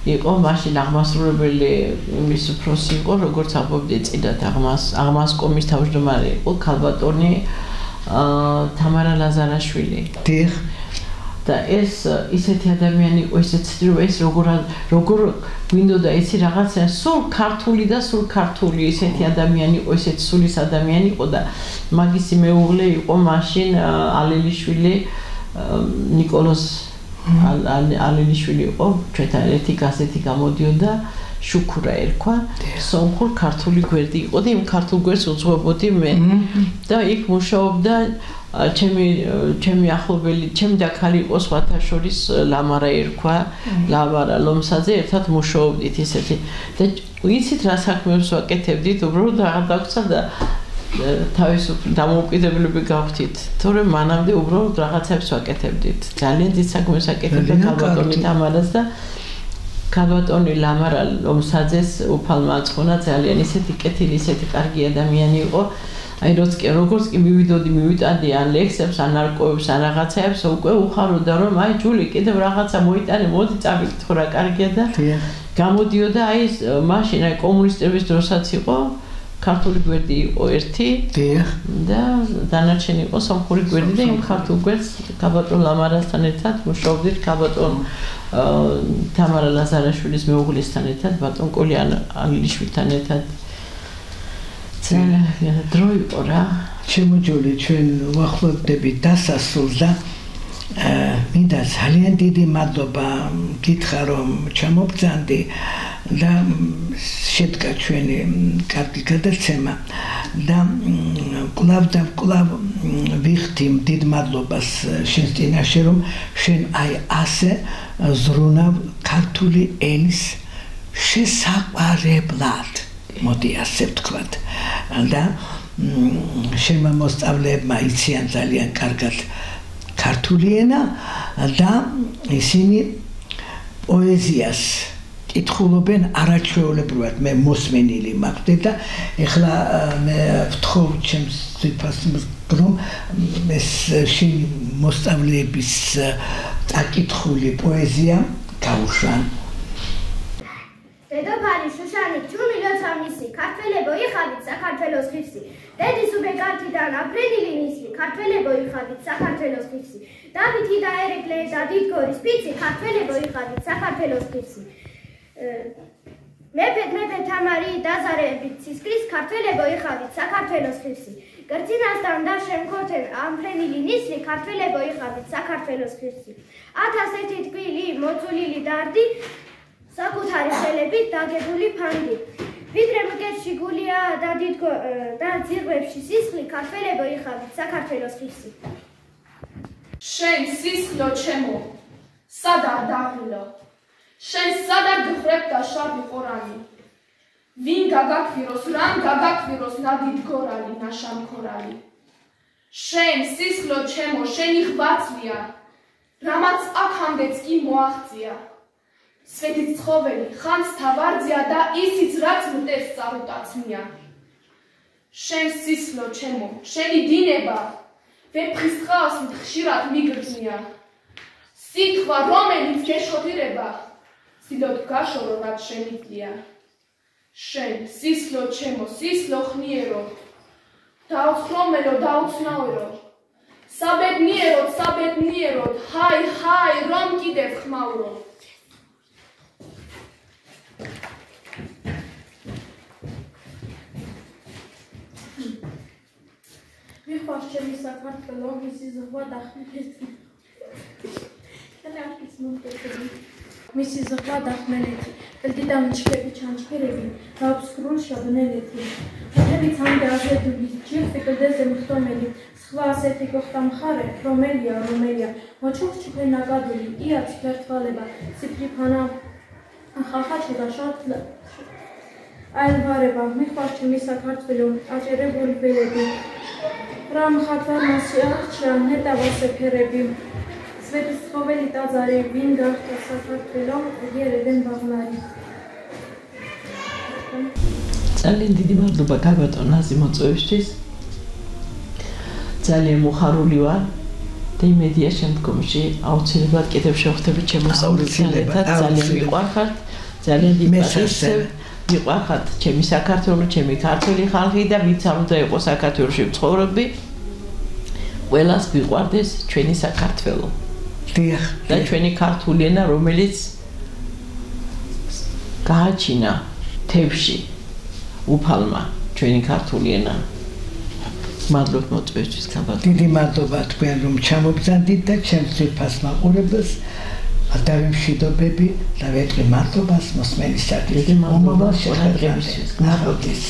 იყო მაშინ აღმასრულებელი იმის უფროსი იყო როგორც ამბობდი წინათ აღმას აღმასკომის თავმჯდომარე იყო ქალბატონი აა თამარა ლაზარაშვილი. დიახ და ეს ისეთი ადამიანი იყო ისეთ ცდილობა ის როგორ როგორ გვინდოდა იცი რაღაცა სულ ქართული და სულ ქართული ისეთი ადამიანი იყო ისეთ სულის ადამიანი იყო და მაგისი მეუღლე იყო მაშინ ალელიშვილი ნიკოლოზ ალელიშვილი იყო. ჩვენთან ერთი გაზეთი გამოდიოდა. და შუქურა ერქვა სომხურ ქართული გვერდი იყო და იმ ქართულ გვერდს უძღვებოდი მე და იქ მუშაობდა ჩემი ჩემი ახლობელი ჩემი და ხალი იყო სხვათა შორის ლამარა ერქვა ლამარა ლომსაძე ერთად მუშაობდით ისეთი. და ვიცით რა საქმეებს ვაკეთებდით? უბრალოდ რა დაგცა და თავისუფლ დამოუკიდებლები გავხდით. თორემ მანამდე უბრალოდ რაღაცებს ვაკეთებდით. ძალიან დიდ საქმეს აკეთებდა ქალბატონი თამარას და ქალბატონი ლამარა ლომსაძეს უფალმა აწყონა ძალიან ისეთი კეთილი ისეთი კარგი ადამიანი იყო. აი როგორც კი როგორც კი მივიდოდი მივიტანდი ან ლექსებს ან არკოებს ან რაღაცაებს უკვე უხაროდა რომ აი ჯული კიდევ რაღაცა მოიტანე მოდი წავიკითხო რა კარგია და გამოდიოდა აი მაშინ აი კომუნისტების დროსაც იყო ქართული გვერდი იყო ერთი. და დანარჩენი იყო სომხური გვერდი და იმ ქართულ გვერდს კაბატონ ლამარასთან ერთად მუშაობდით კაბატონ თამარა ლაზარაშვილის მეუღლესთან ერთად ბატონ კოლიან ალიშვილთან ერთად. ძალიან დრო იყო რა. შემოჯული ჩვენ ვახლობდები დასასრულს და მინდა ძალიან დიდი მადლობა გითხრა რომ ჩამოგძანდი და შედგა ჩვენი კარგი გადაცემა და კლავ და კლავ ვიხდი დიდ მადლობას შენს წინაშე რომ შენ აი ასე ზრუნავ ქართული ენის შესაყარებლად მოდი ასე ვთქვათ. და შენმა მოსწავლეებმა იციან ძალიან კარგად ქართული ენა და ისინი პოეზიას კითხულობენ არაჩვეულებრივად. მე მოსმენილი მაქვს და ეხლა მე ვთხოვ ჩემს ძიფას რომ ეს შენ მოსწავლეების აკითხული პოეზია გაუშვან დედოფალი შუშანი ჩუმი როცა მისი ქართველებო იხავით საქართველოს დედის უბეგართიდან აფრენილი ნისი ქართველებო იხავით საქართველოს ღირსი დავითი და ერეკლე და დიდგორის პიცი ქართველებო იხავით საქართველოს ღირსი მეფე მეფე თამარი დაზარებით ცისკრის ქართველებო იხავით საქართველოს ღირსი გრძინასთან და შემქოთენ ამფრენილი ნისი ქართველებო იხავით საქართველოს ღირსი 1001 თკვილი მოწულილი დარდი საკუთარი ხელებით დაგებული ფანდი ვიდრე მკეთში გულია და დიდგო და ძირვებში სისხლი ქართველებო იხავით საქართველოს ღირსი შენ სისხლო ჩემო სადარ დაღილო შენ სადარ გხრებ და შავი ყორანი? ვინ გაგაქვიროს რამ გაგაქვიროს ნადიდ გორალი ნაშამ ქორალი შენ სისხლო ჩემო შენი ხვაცლია რამაც აქამდეც კი მოაღწია სვეტიც ცხოველი ხანს თავარძია და ისიც რაც მტევს წარუტაცმია. შენ სისხლო ჩემო შენი დინება. ვეფხის ხავს ხშირად მიგრძნია. სიტყვა რომელიც გეშოთირება. ცდილობ გაშორო რაც შემიძლია შენ სისლო ჩემო სისლო ხნიერო. დაუცხრომელო დაუცნაერო საბედნიერო საბედნიერო ჰაი ჰაი რომ კიდევ պաշտչելի Սակարդվելով միսի զղվա դախմերեցին։ Միսի զղվա դախմերեցին, կլտիտան չկեպի չանչպերևին, հավսկրուն շավնել էթին։ Հատևից հանդարժե դուլի, չիրսը կլդեզ է մխտոմելի, սխվա ասետի կողտամխար է, ռոմելիա, ռոմելիա, մոչող չպենակա դուլի, իաց կերտվալ է բա, սիպրի պանա, խախաչ հոդաշատ այլ վարևա, մի խարչումի սակարծվելու, աճերև ոլվել է դու։ ველები რამ ხათარ მასი არჩია ნეტავასეფერები სვეტის ცხოველი ტაძარი ვინ გახდა საქართველო იერედენ ბაღლარი? ძალიან დიდი მადლობა გაბატონ ნაზი მოწვევისთვის ძალიან მოხარული ვარ. და იმედია შემდგომში აუცილებლად კიდევ შევხვდებით ჩემო სწავლისთან ძალიან მიყვარხართ. ძალიან დიდი პატივისცემ მიყვარხართ ჩემი საქართველო ჩემი ქართული ხალხი და ვინც არ უნდა იყოს საქართველოში მცხოვრები. ყველას მიყვარდეს ჩვენი საქართველო. დიახ და ჩვენი ქართული ენა რომელიც გააჩინა თებში უფალმა ჩვენი ქართული ენა. მადლობ მოწვევისთვის კაბათ დიდი მადლობა თქვენ რომ ჩამოგზანდით და ჩემს ძირფას მაყურებელს ადავიმშვიდობები და ვეტყვი მადლობას მოსმენისათვის დიდი მადლობა მომავალ შეხვედრებზე ნახვამდის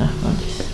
ნახვამდის